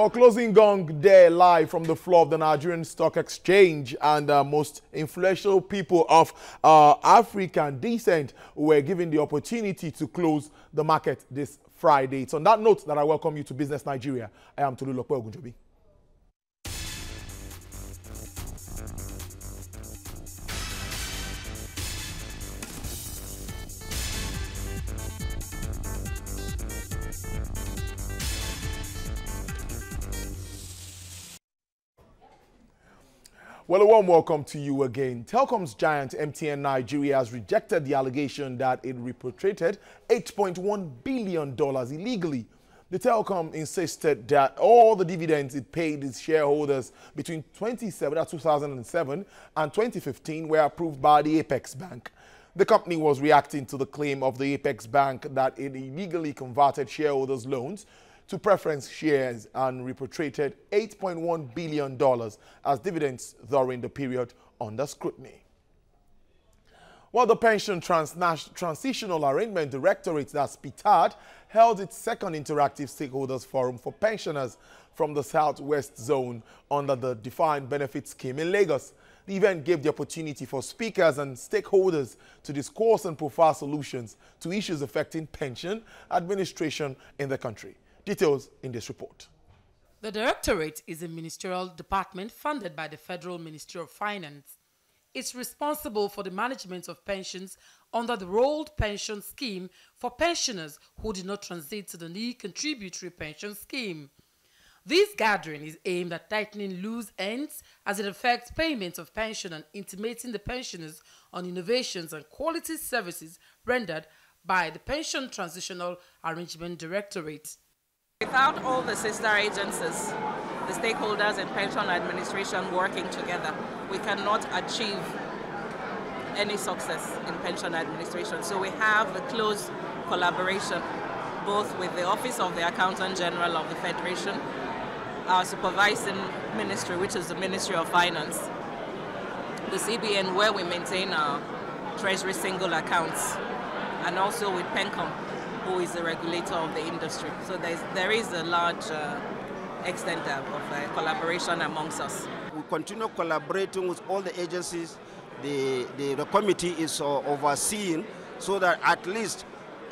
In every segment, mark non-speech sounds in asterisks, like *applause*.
Well, closing gong there live from the floor of the Nigerian Stock Exchange and uh, most influential people of uh, African descent were given the opportunity to close the market this Friday. It's on that note that I welcome you to Business Nigeria. I am Tolu Lokwe Ogunjobi. Well, a warm welcome to you again. Telecoms giant MTN Nigeria has rejected the allegation that it repatriated $8.1 billion illegally. The telecom insisted that all the dividends it paid its shareholders between 2007 and 2015 were approved by the Apex Bank. The company was reacting to the claim of the Apex Bank that it illegally converted shareholders' loans to preference shares and repatriated $8.1 billion as dividends during the period under scrutiny. While the Pension Trans Transitional Arrangement Directorate, that's held its second interactive stakeholders forum for pensioners from the Southwest Zone under the Defined Benefit Scheme in Lagos. The event gave the opportunity for speakers and stakeholders to discourse and profile solutions to issues affecting pension administration in the country. Details in this report. The Directorate is a ministerial department funded by the Federal Ministry of Finance. It's responsible for the management of pensions under the Rolled Pension Scheme for pensioners who did not transit to the new contributory pension scheme. This gathering is aimed at tightening loose ends as it affects payment of pension and intimating the pensioners on innovations and quality services rendered by the Pension Transitional Arrangement Directorate. Without all the sister agencies, the stakeholders and pension administration working together, we cannot achieve any success in pension administration. So we have a close collaboration both with the Office of the Accountant General of the Federation, our supervising ministry, which is the Ministry of Finance, the CBN, where we maintain our treasury single accounts, and also with PENCOM, who is the regulator of the industry. So there's, there is a large uh, extent of uh, collaboration amongst us. We continue collaborating with all the agencies the, the, the committee is uh, overseeing so that at least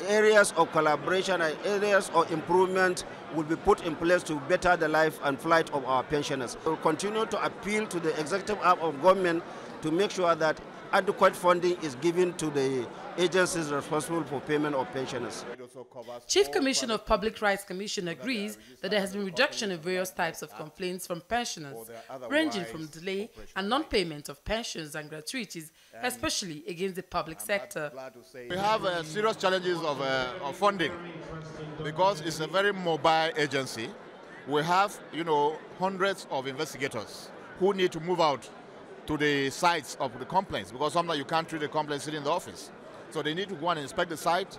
areas of collaboration and areas of improvement will be put in place to better the life and flight of our pensioners. We will continue to appeal to the executive arm of government to make sure that adequate funding is given to the agencies responsible for payment of pensioners. Chief Commissioner of Public Rights Commission agrees that there has been reduction in various types of complaints from pensioners, ranging from delay and non-payment of pensions and gratuities, especially against the public sector. We have uh, serious challenges of, uh, of funding because it's a very mobile agency. We have, you know, hundreds of investigators who need to move out to the sites of the complaints because sometimes you can't treat a complaint sitting in the office. So they need to go and inspect the site.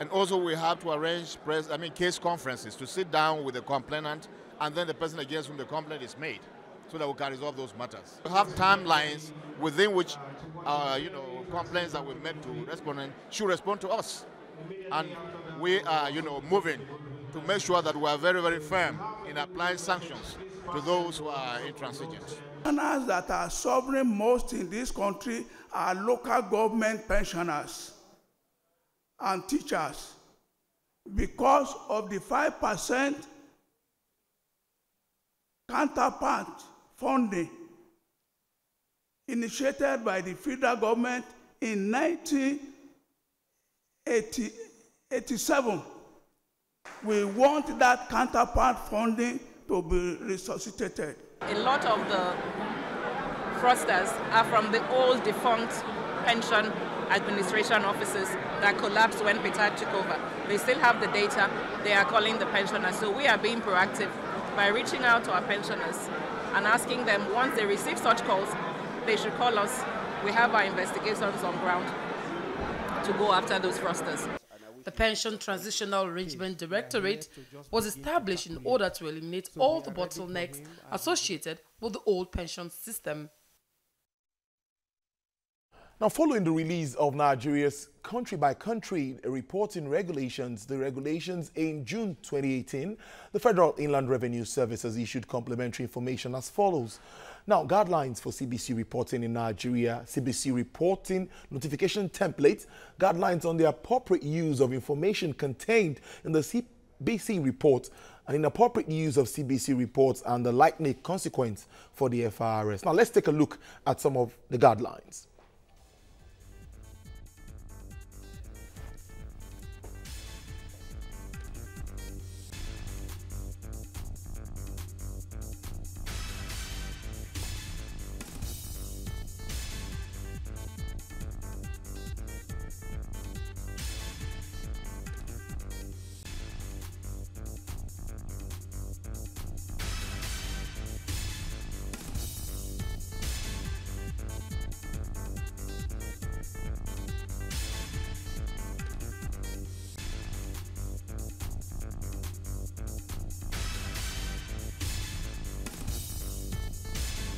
And also we have to arrange press, I mean, case conferences to sit down with the complainant and then the person against whom the complaint is made so that we can resolve those matters. We have timelines within which, uh, you know, complaints that we've made to respondent should respond to us. And we are, you know, moving to make sure that we are very, very firm in applying sanctions to those who are intransigent. Pensioners that are suffering most in this country are local government pensioners and teachers because of the 5% counterpart funding initiated by the federal government in 1987. We want that counterpart funding to be resuscitated. A lot of the fraudsters are from the old defunct pension administration offices that collapsed when PTAD took over. They still have the data. They are calling the pensioners. So we are being proactive by reaching out to our pensioners and asking them once they receive such calls, they should call us. We have our investigations on ground to go after those fraudsters. The Pension Transitional Arrangement Directorate was established in order to eliminate all the bottlenecks associated with the old pension system. Now, following the release of Nigeria's country-by-country reporting regulations, the regulations in June 2018, the Federal Inland Revenue Service has issued complementary information as follows. Now, guidelines for CBC reporting in Nigeria, CBC reporting notification template, guidelines on the appropriate use of information contained in the CBC report and inappropriate use of CBC reports and the likely consequence for the FIRS. Now, let's take a look at some of the guidelines.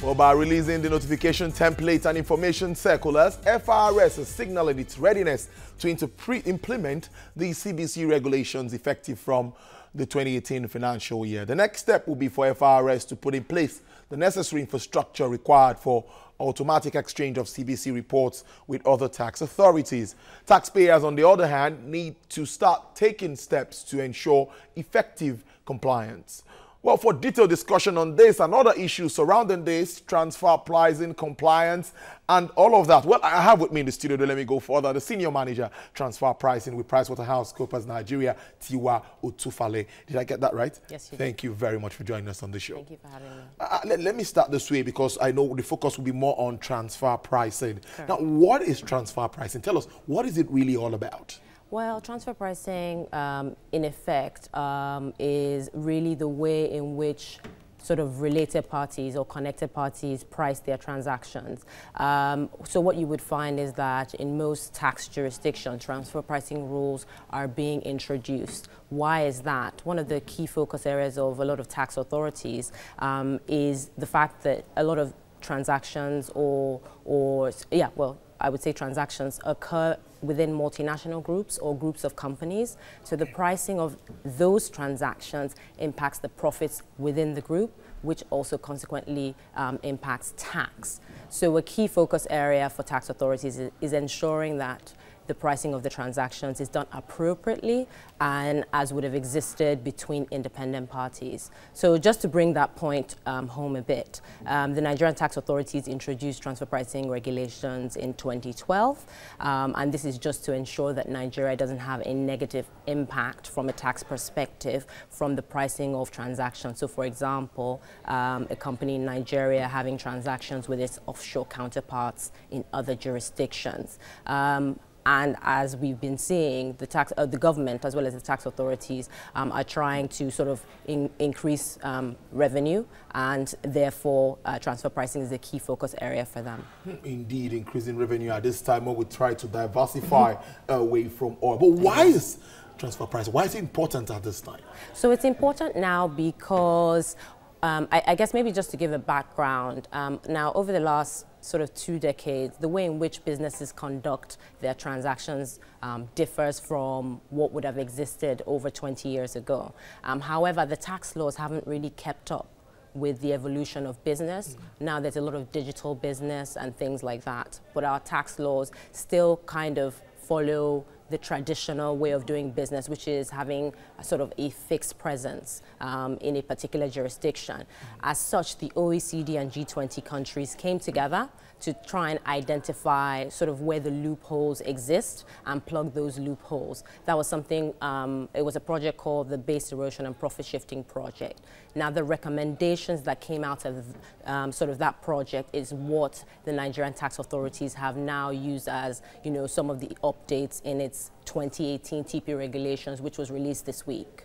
Well, by releasing the notification template and information circulars, FIRS is signaling its readiness to implement the CBC regulations effective from the 2018 financial year. The next step will be for FIRS to put in place the necessary infrastructure required for automatic exchange of CBC reports with other tax authorities. Taxpayers, on the other hand, need to start taking steps to ensure effective compliance. Well, for detailed discussion on this and other issues surrounding this, transfer pricing, compliance, and all of that, well, I have with me in the studio, let me go further, the senior manager, transfer pricing with PricewaterhouseCoopers Nigeria, Tiwa Otufale. Did I get that right? Yes, you Thank did. you very much for joining us on the show. Thank you for having me. Uh, let, let, me start this way because I know the focus will be more on transfer pricing. Now, what is transfer pricing? Tell us, what is it really all about? Well, transfer pricing, um, in effect, um, is really the way in which sort of related parties or connected parties price their transactions. Um, so what you would find is that in most tax jurisdictions, transfer pricing rules are being introduced. Why is that? One of the key focus areas of a lot of tax authorities um, is the fact that a lot of transactions or, or yeah, well, I would say transactions occur within multinational groups or groups of companies. So the pricing of those transactions impacts the profits within the group, which also consequently um, impacts tax. So a key focus area for tax authorities is, is ensuring that the pricing of the transactions is done appropriately and as would have existed between independent parties. So just to bring that point um, home a bit, um, the Nigerian tax authorities introduced transfer pricing regulations in 2012, um, and this is just to ensure that Nigeria doesn't have a negative impact from a tax perspective from the pricing of transactions. So for example, um, a company in Nigeria having transactions with its offshore counterparts in other jurisdictions. Um, and as we've been seeing, the, tax, uh, the government as well as the tax authorities um, are trying to sort of in, increase um, revenue and therefore uh, transfer pricing is a key focus area for them. Indeed, increasing revenue at this time when we try to diversify *laughs* away from oil. But why is transfer pricing, why is it important at this time? So it's important now because um, I, I, guess maybe just to give a background, um, now over the last sort of two decades, the way in which businesses conduct their transactions um, differs from what would have existed over 20 years ago. Um, however, the tax laws haven't really kept up with the evolution of business. Mm. Now there's a lot of digital business and things like that, but our tax laws still kind of follow the traditional way of doing business, which is having a sort of a fixed presence um, in a particular jurisdiction. As such, the OECD and G20 countries came together to try and identify sort of where the loopholes exist and plug those loopholes. That was something, um, it was a project called the Base Erosion and Profit Shifting Project. Now the recommendations that came out of um, sort of that project is what the Nigerian tax authorities have now used as, you know, some of the updates in its 2018 TP regulations, which was released this week.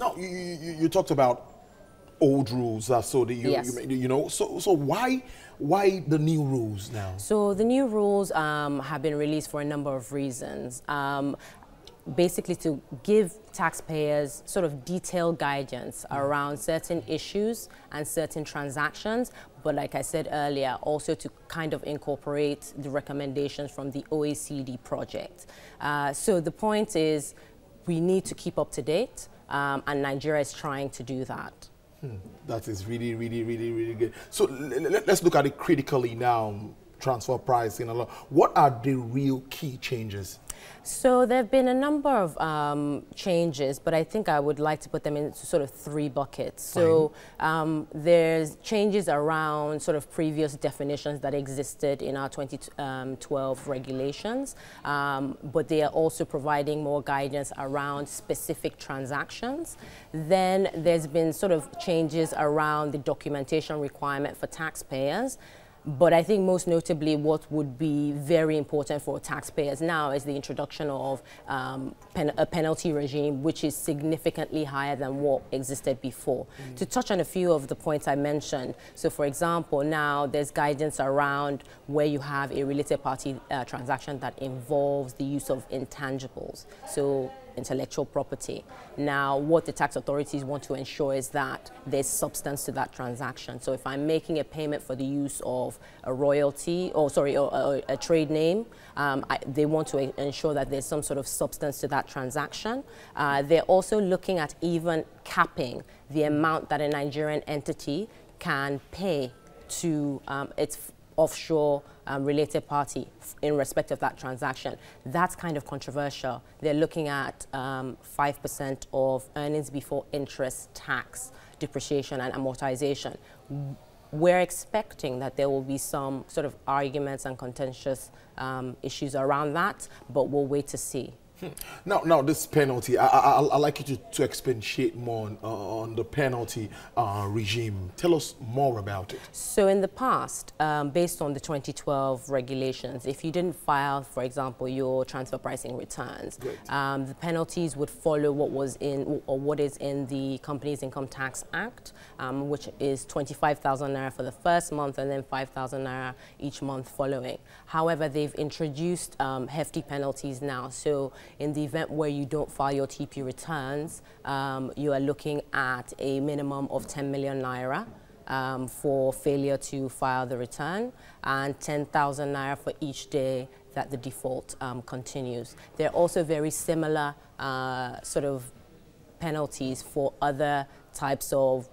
Now, you, you, you talked about old rules, uh, so that you, yes. you, you know, so, so why why the new rules now? So the new rules um, have been released for a number of reasons. Um, basically to give taxpayers sort of detailed guidance around certain issues and certain transactions. But like I said earlier, also to kind of incorporate the recommendations from the OECD project. Uh, so the point is we need to keep up to date, um, and Nigeria is trying to do that. Hmm. That is really, really, really, really good. So let's look at it critically now, transfer pricing. A lot. What are the real key changes? So there have been a number of um, changes, but I think I would like to put them into sort of three buckets. Fine. So um, there's changes around sort of previous definitions that existed in our 2012 um, regulations, um, but they are also providing more guidance around specific transactions. Then there's been sort of changes around the documentation requirement for taxpayers. But I think most notably what would be very important for taxpayers now is the introduction of um, pen a penalty regime which is significantly higher than what existed before. Mm. To touch on a few of the points I mentioned, so for example, now there's guidance around where you have a related party uh, transaction that involves the use of intangibles. So intellectual property. Now, what the tax authorities want to ensure is that there's substance to that transaction. So if I'm making a payment for the use of a royalty, or sorry, or, or a trade name, um, I, they want to ensure that there's some sort of substance to that transaction. Uh, they're also looking at even capping the amount that a Nigerian entity can pay to um, its offshore um, related party in respect of that transaction. That's kind of controversial. They're looking at 5% um, of earnings before interest, tax, depreciation and amortization. We're expecting that there will be some sort of arguments and contentious um, issues around that, but we'll wait to see. Now, now this penalty, I, I, I like you to, to expatiate more on, uh, on the penalty uh, regime. Tell us more about it. So in the past, um, based on the 2012 regulations, if you didn't file, for example, your transfer pricing returns, um, the penalties would follow what was in or what is in the Companies Income Tax Act, um, which is 25,000 naira for the first month and then 5,000 naira each month following. However, they've introduced um, hefty penalties now. So in the event where you don't file your TP returns, um, you are looking at a minimum of 10 million naira. Um, for failure to file the return and 10,000 naira for each day that the default um, continues. There are also very similar uh, sort of penalties for other types of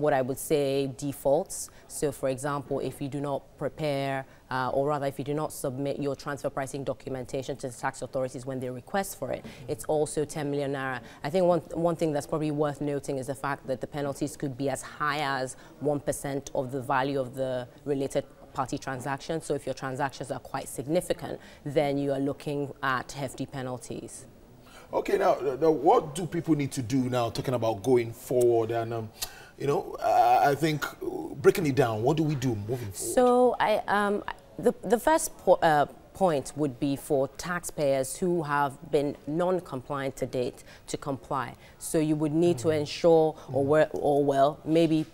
what I would say defaults. So for example, if you do not prepare, uh, or rather if you do not submit your transfer pricing documentation to the tax authorities when they request for it, it's also 10 million naira. I think one, one thing that's probably worth noting is the fact that the penalties could be as high as 1% of the value of the related party transaction. So if your transactions are quite significant, then you are looking at hefty penalties. Okay, now, now what do people need to do now, talking about going forward? And um, you know, I think breaking it down, what do we do moving forward? So I, um, the, the first po uh, point would be for taxpayers who have been non-compliant to date to comply. So you would need mm. to ensure, or, mm. or well, maybe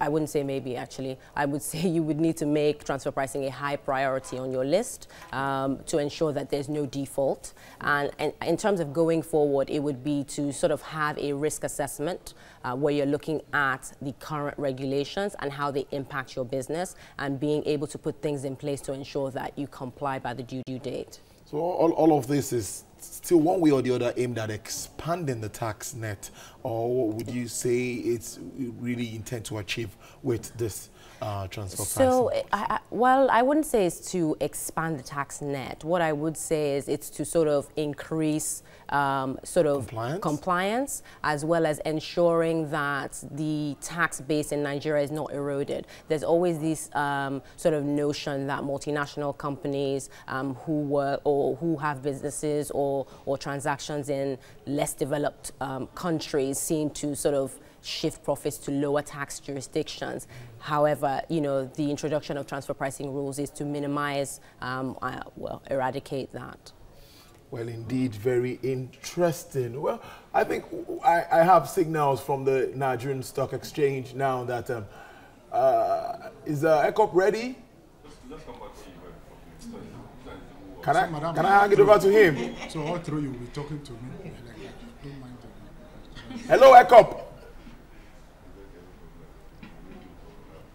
I wouldn't say maybe actually. I would say *laughs* you would need to make transfer pricing a high priority on your list um, to ensure that there's no default. And, and, in terms of going forward, it would be to sort of have a risk assessment uh, where you're looking at the current regulations and how they impact your business and being able to put things in place to ensure that you comply by the due, due date. So all, all of this is still one way or the other aimed at expanding the tax net, or would you say it's really intent to achieve with this uh, transfer so, pricing? I, well, I wouldn't say it's to expand the tax net. What I would say is it's to sort of increase um, sort of compliance? compliance, as well as ensuring that the tax base in Nigeria is not eroded. There's always this um, sort of notion that multinational companies um, who work or who have businesses or, or transactions in less developed um, countries seem to sort of shift profits to lower tax jurisdictions. However, you know, the introduction of transfer pricing rules is to minimize, um, uh, well, eradicate that. Well, indeed, very interesting. Well, I think I, I have signals from the Nigerian Stock Exchange now that um, uh, is uh, Ekop ready? Can I, So, madam, can I hand it over to him? So all through you will be talking to me. Don't mind them. Hello, Ekop.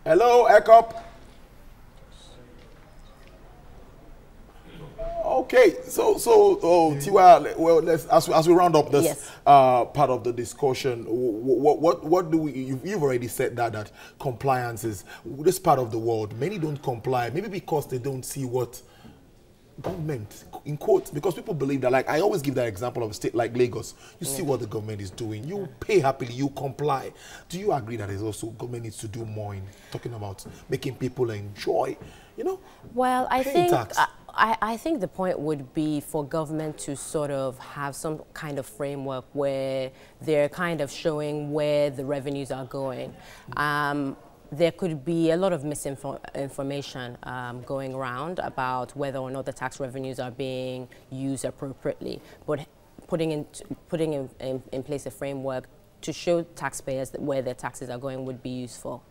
Hello, Ekop. Okay, so so oh Tiwa, well let's as we, as we round up this Yes. uh, part of the discussion, what what what do we? You've, you've already said that that compliance is this part of the world. Many don't comply, maybe because they don't see what government in quotes because people believe that like i always give that example of a state like lagos. You see what the government is doing. You pay happily you comply. Do you agree that there's also government needs to do more in talking about making people enjoy you know Well, I think. I, I I think the point would be for government to sort of have some kind of framework where they're kind of showing where the revenues are going. Um, there could be a lot of misinformation um, going around about whether or not the tax revenues are being used appropriately, but putting in putting in, in, in place a framework to show taxpayers that where their taxes are going would be useful.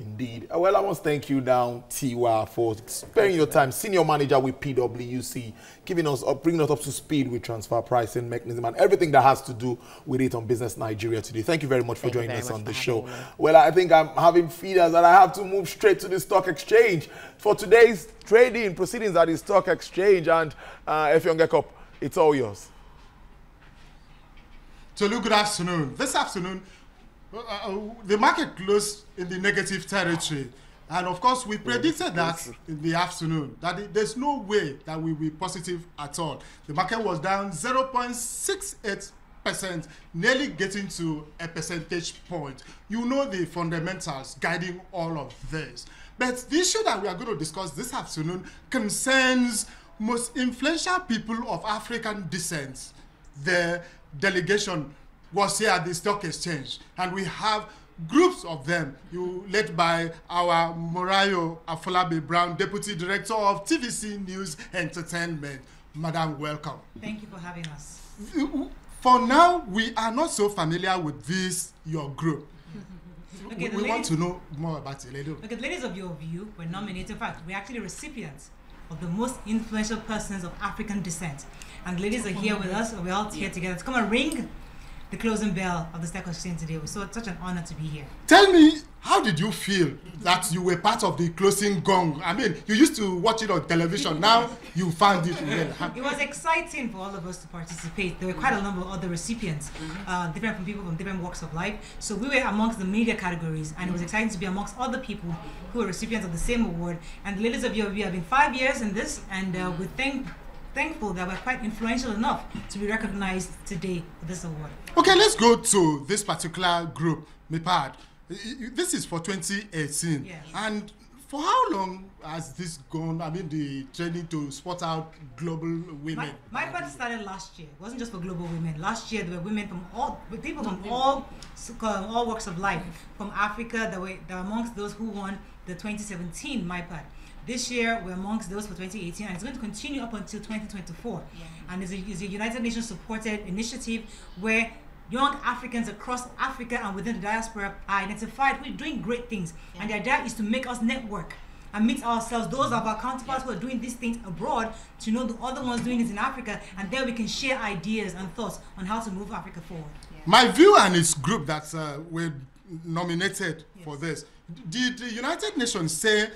Indeed. Uh, Well, I must thank you now, Tiwa, for sparing your time. Senior manager with PwC, giving us up, bringing us up to speed with transfer pricing mechanism and everything that has to do with it on Business Nigeria today. Thank you very much Thank for joining us on the show. me. Well, I think I'm having feeders that I have to move straight to the stock exchange for today's trading proceedings at the stock exchange. And uh, Effiong Ekop, it's all yours. Tolu, good afternoon. This afternoon, uh, uh, the market closed in the negative territory. And of course, we predicted that in the afternoon, that it- there's no way that we will be positive at all. The market was down 0.68%, nearly getting to a percentage point. You know the fundamentals guiding all of this. But the issue that we are going to discuss this afternoon concerns most influential people of African descent the delegation was here at the stock exchange. And we have groups of them you led by our morayo afolabi brown deputy director of tvc news entertainment. Madam welcome. Thank you for having us. for now we are not so familiar with this your group. *laughs* Okay, we, the we want to know more about it later Okay, the ladies of your view were nominated. In fact, we're actually recipients of the most influential persons of African descent. And the ladies are here with us, we're all here together. To come and ring the closing bell of the stock exchange today. We're so such an honor to be here. Tell me, how did you feel that you were part of the closing gong? I mean, you used to watch it on television. *laughs* Now you found it real. It was exciting for all of us to participate. There were quite a number of other recipients, uh, different from people from different walks of life. So we were amongst the media categories, and it was exciting to be amongst other people who were recipients of the same award. And the ladies of view have been five years in this, and uh, we're thank- thankful that we're quite influential enough to be recognized today for this award. Okay, let's go to this particular group, MIPAD. This is for 2018. Yes. And for how long has this gone? I mean, the training to spot out global women. My, my part started last year. It wasn't just for global women. Last year there were women from all people from all uh, all walks of life. From Africa, that were, that were amongst those who won the 2017 MIPAD. This year we're amongst those for 2018, and it's going to continue up until 2024. And it's a, it's a United Nations supported initiative where young Africans across Africa and within the diaspora are identified We're doing great things. And the idea is to make us network and meet ourselves, those of our counterparts who are doing these things abroad, to know the other ones doing it in Africa, and then we can share ideas and thoughts on how to move Africa forward. My view and its group that uh, were nominated for this. Did the United Nations say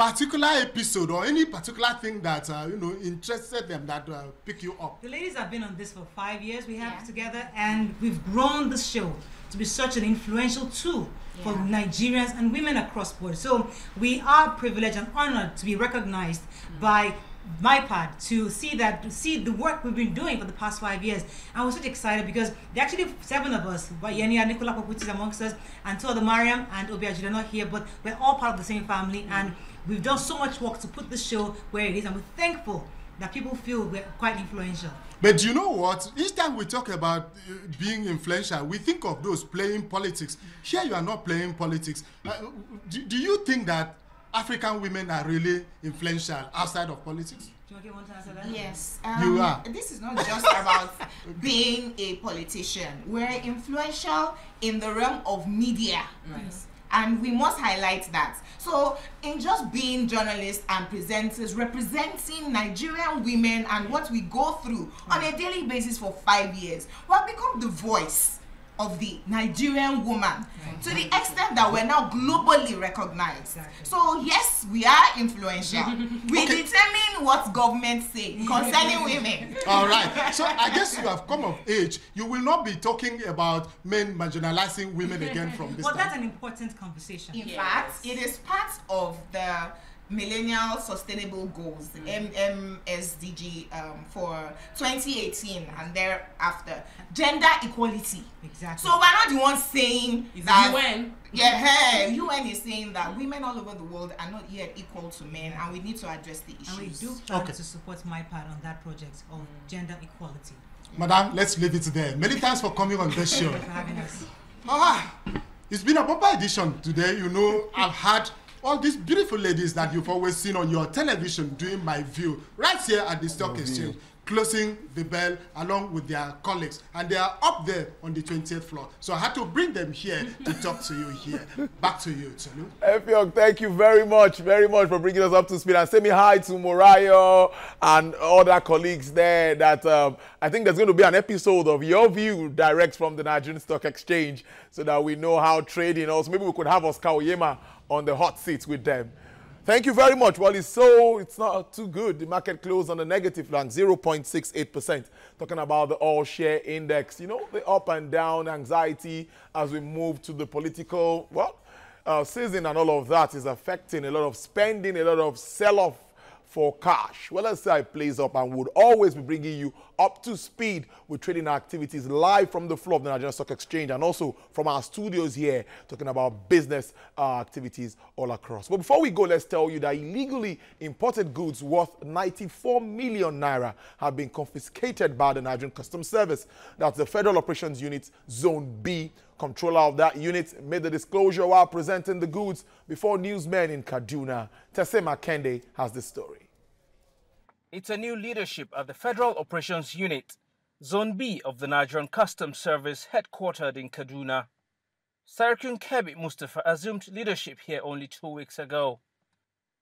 particular episode or any particular thing that uh, you know interested them that uh, pick you up? The ladies have been on this for five years. We have together, and we've grown this show to be such an influential tool for Nigerians and women across board. So we are privileged and honored to be recognized by MIPAD to see that to see the work we've been doing for the past five years. And we're such excited because there are actually seven of us. Yenia Nicola Paputi is amongst us, and two other Mariam and Obi Ajula are not here, but we're all part of the same family and we've done so much work to put this show where it is, and we're thankful that people feel we're quite influential. But you know what? Each time we talk about uh, being influential, we think of those playing politics. Here, you are not playing politics. Uh, do, do you think that African women are really influential outside of politics? Do you want to answer? Yes. You um, are. This is not just about *laughs* being a politician. We're influential in the realm of media. And we must highlight that. So, in just being journalists and presenters representing Nigerian women and what we go through on a daily basis for five years, we have become the voice of the Nigerian woman to the extent that we're now globally recognized. So yes, we are influential. *laughs* we Okay. determine what government say concerning women. All right. So I guess you have come of age. You will not be talking about men marginalizing women again from this But time. that's an important conversation. In fact, it is part of the Millennial Sustainable Goals, the MMSDG, um, for 2018 and thereafter. Gender equality. Exactly. So we're not the ones saying It's that UN. Yeah, hey, UN is saying that women all over the world are not yet equal to men, and we need to address the issues. and we do plan Okay. to support MIPAD on that project of gender equality. Madam, let's leave it there. Many *laughs* thanks for coming on this show. Thank you for having us. Ah, it's been a proper edition today. You know, I've had all these beautiful ladies that you've always seen on your television doing my view right here at the stock exchange, closing the bell along with their colleagues, and they are up there on the 20th floor. So I had to bring them here to talk to you here. Back to you, Tolu. Efiok, thank you very much, very much for bringing us up to speed. And say me hi to Morayo and other colleagues there. That um, I think there's going to be an episode of Your View direct from the Nigerian Stock Exchange so that we know how trading. Also, maybe we could have Oscar Oyema on the hot seats with them. Thank you very much. Well, it's so it's not too good. The market closed on a negative line, 0.68%. Talking about the all share index, you know, the up and down anxiety as we move to the political, well, uh, season and all of that is affecting a lot of spending, a lot of sell-off for cash. Well, let's say it plays up and would always be bringing you up to speed with trading activities live from the floor of the Nigerian Stock Exchange and also from our studios here talking about business uh, activities all across. But before we go, let's tell you that illegally imported goods worth 94 million naira have been confiscated by the Nigerian Customs Service. That's the Federal Operations Unit Zone B Controller of that unit made the disclosure while presenting the goods before newsmen in Kaduna. Tese Makende has the story. It's a new leadership at the Federal Operations Unit, Zone B of the Nigerian Customs Service headquartered in Kaduna. Sarkin Kebbi Mustafa assumed leadership here only two weeks ago.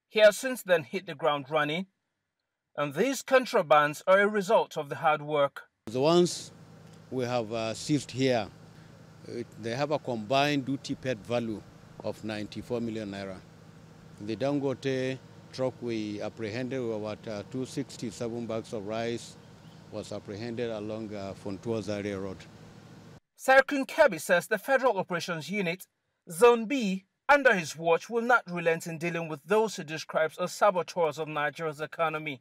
He has since then hit the ground running, and these contrabands are a result of the hard work. The ones we have uh, seized here, they have a combined duty paid value of 94 million naira. The Dangote truck we apprehended with about uh, 267 bags of rice was apprehended along uh, Funtua Road. Sarkin Kebbi says the Federal Operations Unit, Zone B, under his watch will not relent in dealing with those he describes as saboteurs of Nigeria's economy.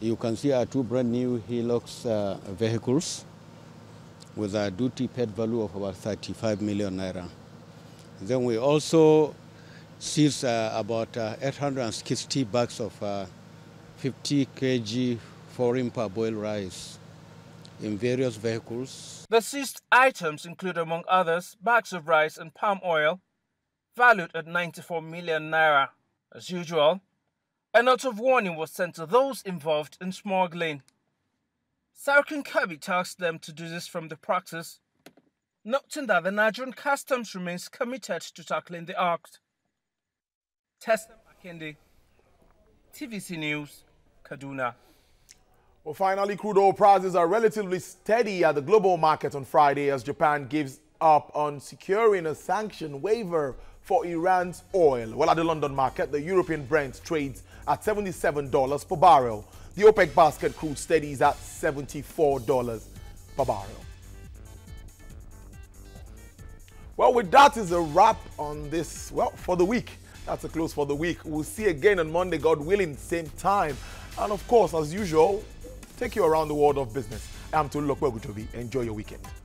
You can see our two brand new Hilux uh, vehicles with a duty paid value of about 35 million naira. Then we also seized uh, about uh, 860 bags of uh, 50 kg foreign parboiled rice in various vehicles. The seized items include, among others, bags of rice and palm oil, valued at 94 million naira. As usual, a note of warning was sent to those involved in smuggling. Sarkin Kebbi tasked them to do this from the practice, noting that the Nigerian customs remains committed to tackling the act. Tessa Makinde, TVC News, Kaduna. Well, finally, crude oil prices are relatively steady at the global market on Friday as Japan gives up on securing a sanction waiver for Iran's oil. Well, at the London market, the European Brent trades at $77 per barrel. The OPEC basket crude steadies at $74 per barrel. Well, with that is a wrap on this, well, for the week. That's a close for the week. We'll see again on Monday, God willing, same time. And of course, as usual, take you around the world of business. I'm Tolu Lokwe Enjoy your weekend.